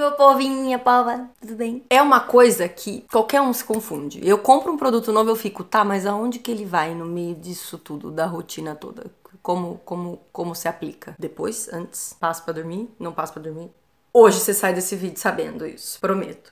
meu povinho, minha pova, tudo bem? É uma coisa que qualquer um se confunde. Eu compro um produto novo, eu fico, tá, mas aonde que ele vai no meio disso tudo, da rotina toda? Como, como, como se aplica? Depois, antes, passo pra dormir, não passo pra dormir. Hoje você sai desse vídeo sabendo isso, prometo.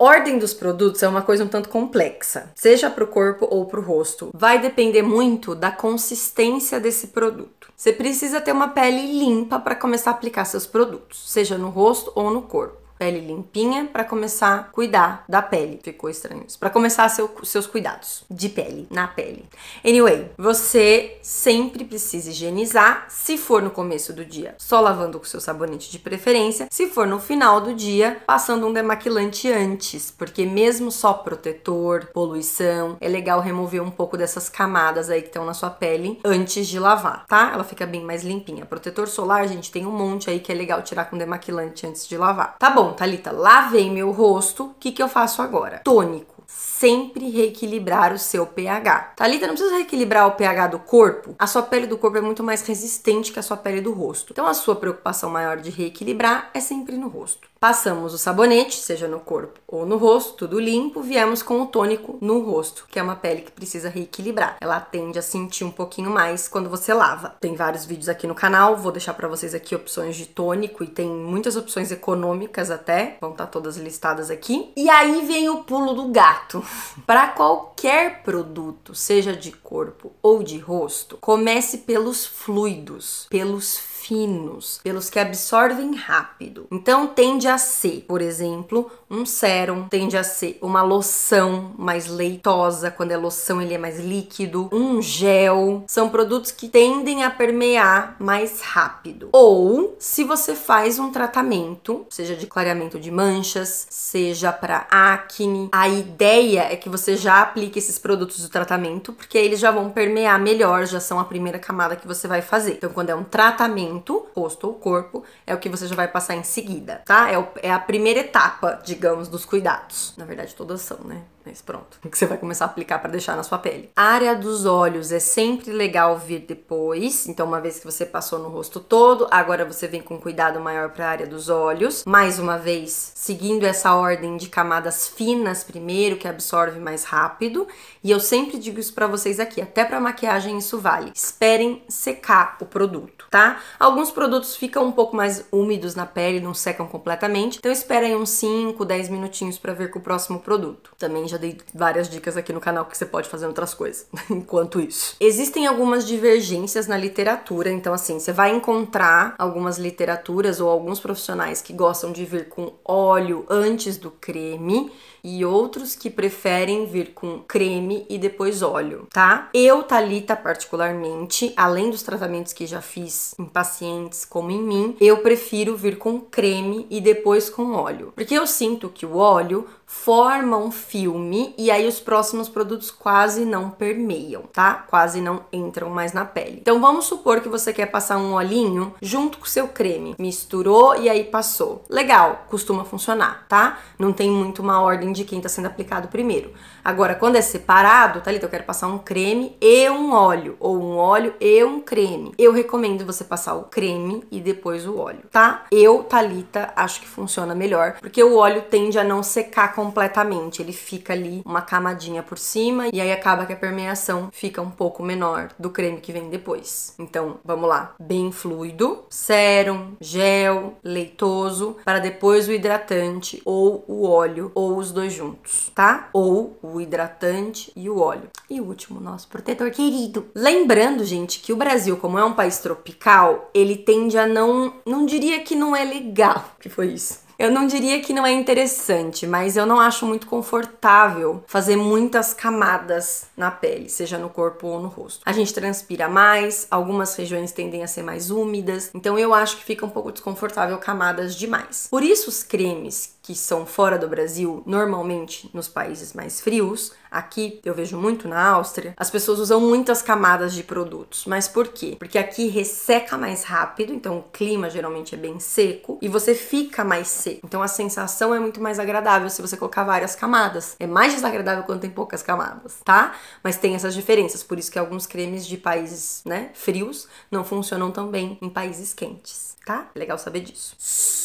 Ordem dos produtos é uma coisa um tanto complexa, seja para o corpo ou para o rosto. Vai depender muito da consistência desse produto. Você precisa ter uma pele limpa para começar a aplicar seus produtos, seja no rosto ou no corpo pele limpinha para começar a cuidar da pele. Ficou estranho isso. Para começar seu, seus cuidados de pele, na pele. Anyway, você sempre precisa higienizar. Se for no começo do dia, só lavando com seu sabonete de preferência. Se for no final do dia, passando um demaquilante antes, porque mesmo só protetor, poluição, é legal remover um pouco dessas camadas aí que estão na sua pele antes de lavar, tá? Ela fica bem mais limpinha. Protetor solar, gente, tem um monte aí que é legal tirar com demaquilante antes de lavar. Tá bom, Thalita, lavei meu rosto, o que, que eu faço agora? Tônico sempre reequilibrar o seu pH. Thalita, não precisa reequilibrar o pH do corpo. A sua pele do corpo é muito mais resistente que a sua pele do rosto. Então a sua preocupação maior de reequilibrar é sempre no rosto. Passamos o sabonete, seja no corpo ou no rosto, tudo limpo, viemos com o tônico no rosto, que é uma pele que precisa reequilibrar. Ela tende a sentir um pouquinho mais quando você lava. Tem vários vídeos aqui no canal, vou deixar para vocês aqui opções de tônico e tem muitas opções econômicas até, vão estar tá todas listadas aqui. E aí vem o pulo do gato. para qualquer produto, seja de corpo ou de rosto, comece pelos fluidos, pelos finos, pelos que absorvem rápido. Então tende a ser, por exemplo, um sérum, tende a ser uma loção mais leitosa, quando é loção ele é mais líquido, um gel, são produtos que tendem a permear mais rápido. Ou se você faz um tratamento, seja de clareamento de manchas, seja para acne, a ideia é que você já aplique esses produtos do tratamento, porque eles já vão permear melhor, já são a primeira camada que você vai fazer. Então quando é um tratamento tratamento, rosto ou corpo, é o que você já vai passar em seguida, tá? É, o, é a primeira etapa, digamos, dos cuidados. Na verdade, todas são, né? Mas pronto, que você vai começar a aplicar para deixar na sua pele. Área dos olhos é sempre legal vir depois. Então, uma vez que você passou no rosto todo, agora você vem com cuidado maior para a área dos olhos. Mais uma vez, seguindo essa ordem de camadas finas primeiro, que absorve mais rápido. E eu sempre digo isso para vocês aqui, até para maquiagem isso vale. Esperem secar o produto, tá? Alguns produtos ficam um pouco mais úmidos na pele, não secam completamente. Então, esperem uns 5, 10 minutinhos para ver com o próximo produto. Também já dei várias dicas aqui no canal que você pode fazer outras coisas enquanto isso. Existem algumas divergências na literatura, então assim, você vai encontrar algumas literaturas ou alguns profissionais que gostam de vir com óleo antes do creme e outros que preferem vir com creme e depois óleo, tá? Eu, Talita, particularmente, além dos tratamentos que já fiz em pacientes como em mim, eu prefiro vir com creme e depois com óleo, porque eu sinto que o óleo forma um filme e aí os próximos produtos quase não permeiam, tá? Quase não entram mais na pele. Então vamos supor que você quer passar um olhinho junto com o seu creme, misturou e aí passou. Legal, costuma funcionar, tá? Não tem muito uma ordem de quem tá sendo aplicado primeiro. Agora, quando é separado, tá ali, eu quero passar um creme e um óleo, ou um óleo e um creme. Eu recomendo você passar o creme e depois o óleo, tá? Eu, Talita, acho que funciona melhor, porque o óleo tende a não secar completamente, ele fica ali uma camadinha por cima e aí acaba que a permeação fica um pouco menor do creme que vem depois. Então, vamos lá, bem fluido, sérum, gel, leitoso, para depois o hidratante ou o óleo ou os dois juntos, tá? Ou o hidratante e o óleo. E o último, nosso protetor querido. Lembrando, gente, que o Brasil, como é um país tropical, ele tende a não, não diria que não é legal. que foi isso? Eu não diria que não é interessante, mas eu não acho muito confortável fazer muitas camadas na pele, seja no corpo ou no rosto. A gente transpira mais, algumas regiões tendem a ser mais úmidas, então eu acho que fica um pouco desconfortável camadas demais. Por isso, os cremes que são fora do Brasil, normalmente nos países mais frios, aqui eu vejo muito na Áustria, as pessoas usam muitas camadas de produtos. Mas por quê? Porque aqui resseca mais rápido, então o clima geralmente é bem seco e você fica mais seco. Então a sensação é muito mais agradável se você colocar várias camadas. É mais desagradável quando tem poucas camadas, tá? Mas tem essas diferenças, por isso que alguns cremes de países, né, frios não funcionam tão bem em países quentes, tá? É legal saber disso.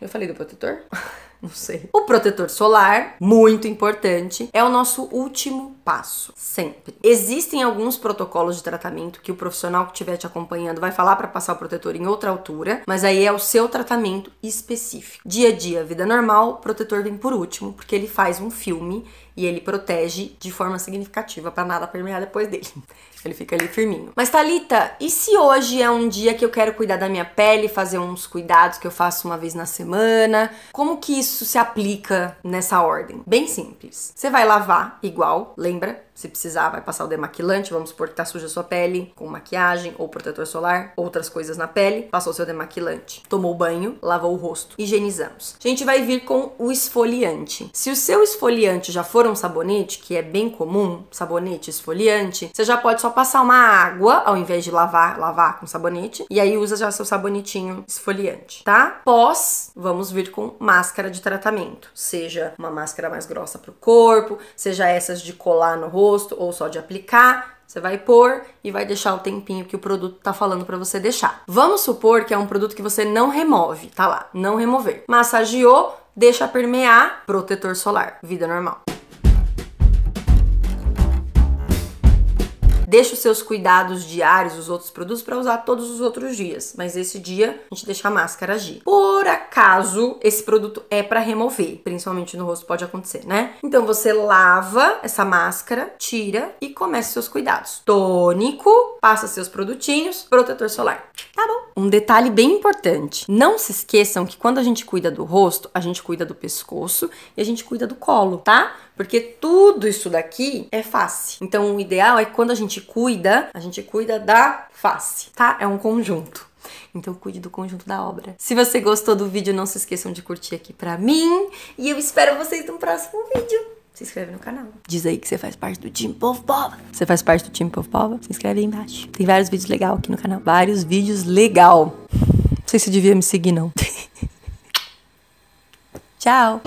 Eu falei do protetor? Não sei. O protetor solar, muito importante, é o nosso último passo, sempre. Existem alguns protocolos de tratamento que o profissional que estiver te acompanhando vai falar para passar o protetor em outra altura, mas aí é o seu tratamento específico. Dia a dia, vida normal, o protetor vem por último, porque ele faz um filme e ele protege de forma significativa para nada permear depois dele. Ele fica ali firminho. Mas Talita, e se hoje é um dia que eu quero cuidar da minha pele, fazer uns cuidados que eu faço uma vez na semana? Como que isso se aplica nessa ordem? Bem simples. Você vai lavar igual, lembra? Se precisar, vai passar o demaquilante. Vamos supor que tá suja a sua pele com maquiagem ou protetor solar, outras coisas na pele. Passou seu demaquilante. Tomou banho, lavou o rosto. Higienizamos. A gente vai vir com o esfoliante. Se o seu esfoliante já for um sabonete, que é bem comum, sabonete esfoliante, você já pode só passar uma água ao invés de lavar, lavar com sabonete. E aí usa já seu sabonetinho esfoliante, tá? Pós, vamos vir com máscara de tratamento. Seja uma máscara mais grossa pro corpo, seja essas de colar no rosto rosto ou só de aplicar, você vai pôr e vai deixar o tempinho que o produto tá falando para você deixar. Vamos supor que é um produto que você não remove, tá lá, não remover. Massageou, deixa permear, protetor solar, vida normal. Deixa os seus cuidados diários, os outros produtos, para usar todos os outros dias. Mas esse dia a gente deixa a máscara agir. Por acaso, esse produto é para remover, principalmente no rosto pode acontecer, né? Então você lava essa máscara, tira e começa seus cuidados. Tônico, passa seus produtinhos, protetor solar. Tá bom. Um detalhe bem importante: não se esqueçam que quando a gente cuida do rosto, a gente cuida do pescoço e a gente cuida do colo, tá? Porque tudo isso daqui é face. Então o ideal é que quando a gente cuida, a gente cuida da face, tá? É um conjunto. Então cuide do conjunto da obra. Se você gostou do vídeo, não se esqueçam de curtir aqui pra mim. E eu espero vocês no próximo vídeo. Se inscreve no canal. Diz aí que você faz parte do time Povo Pova. Você faz parte do time Povo Pova? Se inscreve aí embaixo. Tem vários vídeos legais aqui no canal. Vários vídeos legal. Não sei se devia me seguir, não. Tchau.